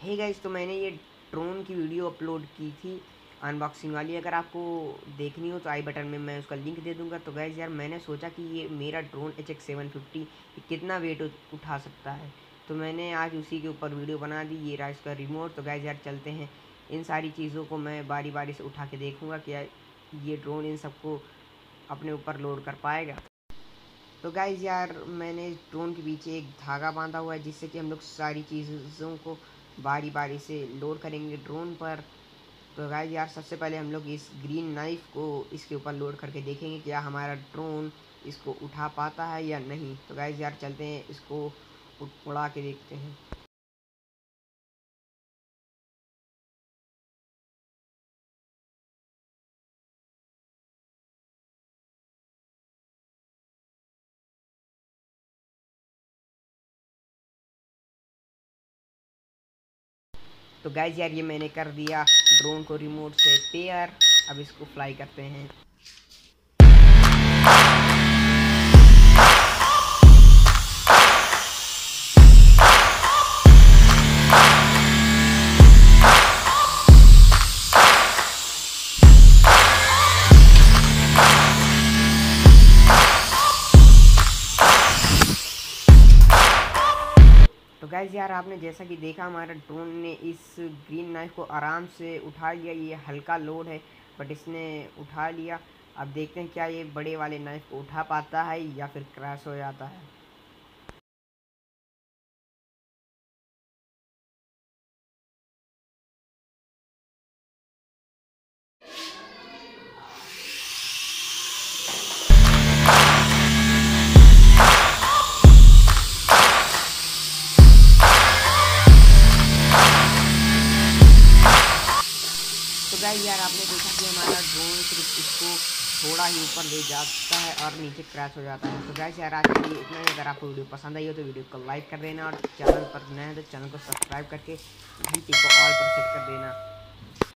Hey guys तो मैंने ये ड्रोन की वीडियो अपलोड की थी अनबॉक्सिंग वाली। अगर आपको देखनी हो तो आई बटन में मैं उसका लिंक दे दूँगा। तो गैस यार मैंने सोचा कि ये मेरा drone H X seven fifty कितना वेट उठा सकता है। तो मैंने आज उसी के ऊपर वीडियो बना दी, ये रहा इसका रिमोट तो गैस यार चलते हैं। इन सारी चीज़ों को मैं बारी बारी से उठा के देखूँगा कि ये ड्रोन इन सबको अपने ऊपर लोड कर पाएगा। तो गाइज़ यार, मैंने ड्रोन के पीछे एक धागा बांधा हुआ है, जिससे कि हम लोग सारी चीज़ों को बारी बारी से लोड करेंगे ड्रोन पर। तो गाइज़ यार, सबसे पहले हम लोग इस ग्रीन नाइफ को इसके ऊपर लोड करके देखेंगे क्या हमारा ड्रोन इसको उठा पाता है या नहीं। तो गाइज़ यार, चलते हैं इसको उड़ा के देखते हैं। तो गैज यार ये मैंने कर दिया ड्रोन को रिमोट से पेयर अब इसको फ्लाई करते हैं। तो गैज़ यार आपने जैसा कि देखा, हमारा ड्रोन ने इस ग्रीन नाइफ को आराम से उठा लिया। ये हल्का लोड है बट इसने उठा लिया। अब देखते हैं क्या ये बड़े वाले नाइफ को उठा पाता है या फिर क्रैश हो जाता है। गाइस यार, आपने देखा कि हमारा ड्रोन सिर्फ़ इसको थोड़ा ही ऊपर ले जाता है और नीचे क्रैश हो जाता है। तो गाइस यार, आज के लिए इतना ही। अगर आपको वीडियो पसंद आई हो तो वीडियो को लाइक कर देना और चैनल पर नए हैं तो चैनल को सब्सक्राइब करके घंटी को ऑल पर सेट कर देना।